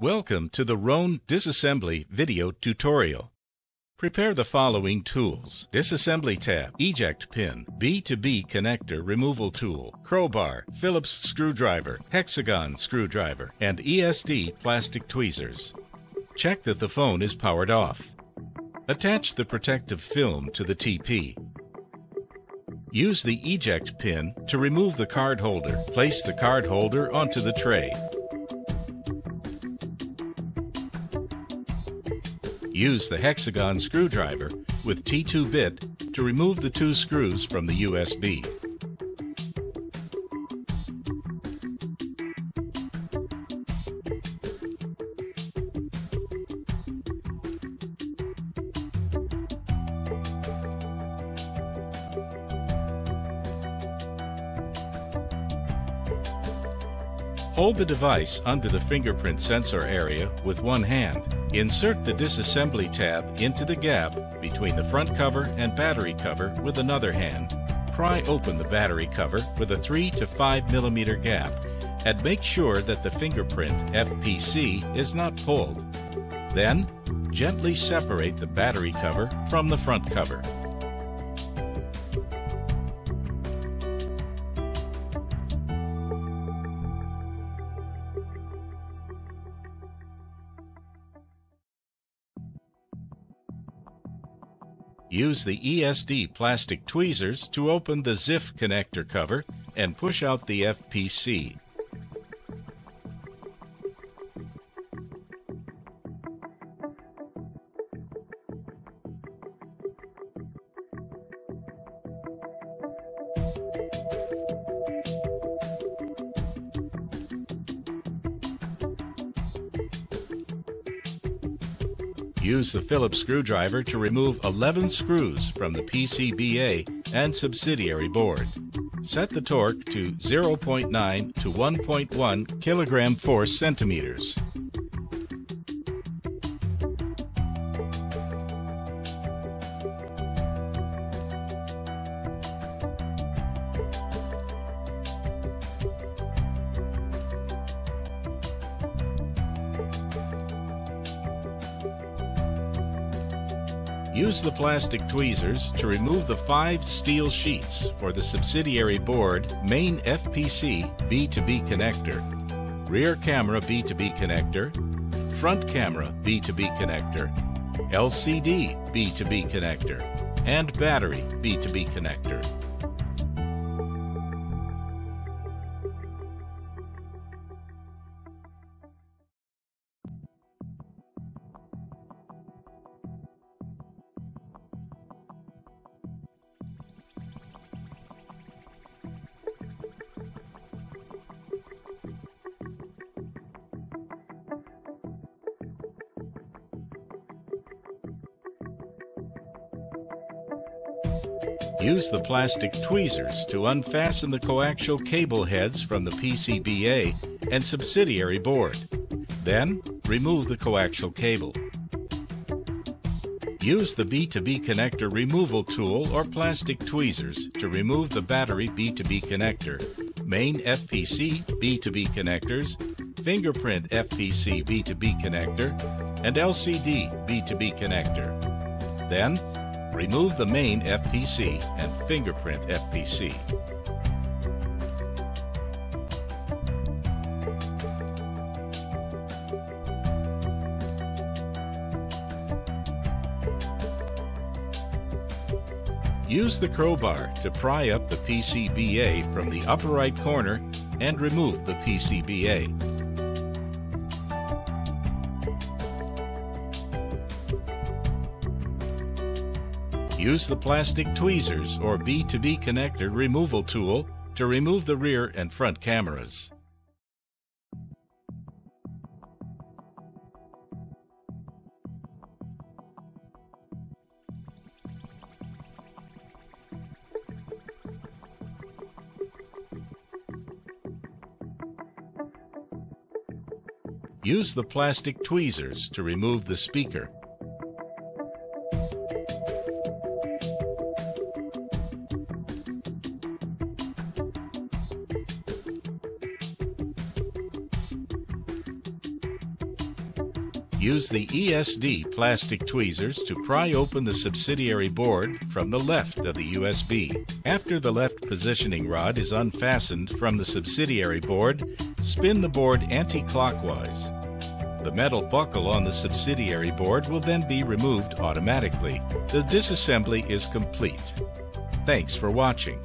Welcome to the Rhone Disassembly video tutorial. Prepare the following tools. Disassembly tab, eject pin, B2B connector removal tool, crowbar, Phillips screwdriver, hexagon screwdriver, and ESD plastic tweezers. Check that the phone is powered off. Attach the protective film to the TP. Use the eject pin to remove the card holder. Place the card holder onto the tray. Use the hexagon screwdriver with T2 bit to remove the two screws from the USB. Hold the device under the fingerprint sensor area with one hand. Insert the disassembly tab into the gap between the front cover and battery cover with another hand. Pry open the battery cover with a 3 to 5 millimeter gap and make sure that the fingerprint FPC is not pulled. Then, gently separate the battery cover from the front cover. Use the ESD plastic tweezers to open the ZIF connector cover and push out the FPC. Use the Phillips screwdriver to remove 11 screws from the PCBA and subsidiary board. Set the torque to 0.9 to 1.1 kilogram force centimeters. Use the plastic tweezers to remove the five steel sheets for the subsidiary board main FPC B2B connector, rear camera B2B connector, front camera B2B connector, LCD B2B connector, and battery B2B connector. Use the plastic tweezers to unfasten the coaxial cable heads from the PCBA and subsidiary board. Then, remove the coaxial cable. Use the B2B connector removal tool or plastic tweezers to remove the battery B2B connector, main FPC B2B connectors, fingerprint FPC B2B connector, and LCD B2B connector. Then, remove the main FPC and fingerprint FPC. Use the crowbar to pry up the PCBA from the upper right corner and remove the PCBA. Use the plastic tweezers or B2B connector removal tool to remove the rear and front cameras. Use the plastic tweezers to remove the speaker. Use the ESD plastic tweezers to pry open the subsidiary board from the left of the USB. After the left positioning rod is unfastened from the subsidiary board, spin the board anti-clockwise. The metal buckle on the subsidiary board will then be removed automatically. The disassembly is complete. Thanks for watching.